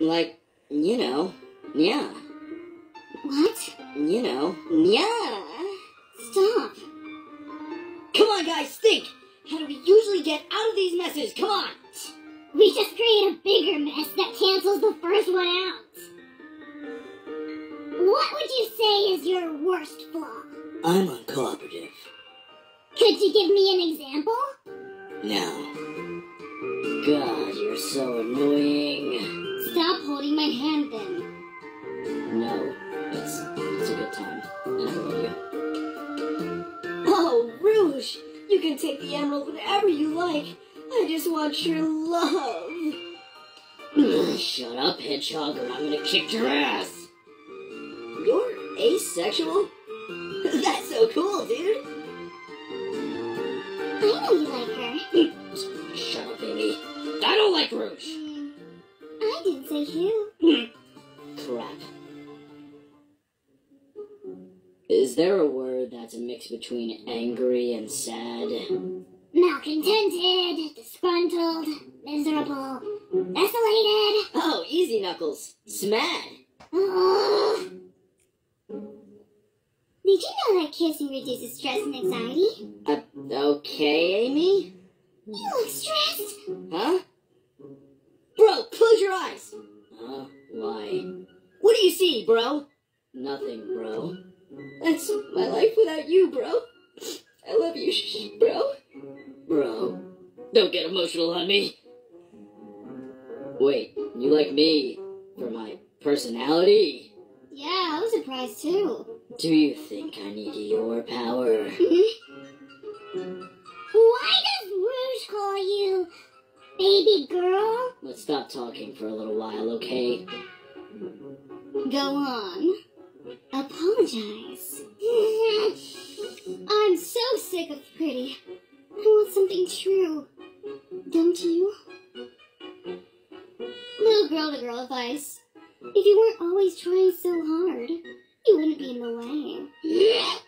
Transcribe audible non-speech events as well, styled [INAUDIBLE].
Like, you know, yeah. What? You know, yeah. Stop. Come on, guys, think! How do we usually get out of these messes? Come on! We just create a bigger mess that cancels the first one out. What would you say is your worst flaw? I'm uncooperative. Could you give me an example? No. God, you're so annoying. Stop holding my hand then. No, it's it's a good time. And I love you. Oh, Rouge! You can take the emerald whenever you like. I just want your love. [SIGHS] Shut up, hedgehog, or I'm gonna kick your ass. You're asexual? [LAUGHS] That's so cool, dude. I know you like her. [LAUGHS] Shut up, Amy. I don't like Rouge. I didn't say who. Crap. Is there a word that's a mix between angry and sad? Malcontented, disgruntled, miserable, desolated. Oh, easy, Knuckles. Smad. Did you know that kissing reduces stress and anxiety? Uh, okay, Amy? You look stressed. Huh? See, bro? Nothing, bro. That's my life without you, bro. I love you, [LAUGHS] bro. Bro, don't get emotional on me. Wait, you like me for my personality? Yeah, I was surprised too. Do you think I need your power? [LAUGHS] Why does Rouge call you baby girl? Let's stop talking for a little while, okay? Go on. Apologize. [LAUGHS] I'm so sick of pretty. I want something true. Don't you? Little girl to girl advice. If you weren't always trying so hard, you wouldn't be in the way. [LAUGHS]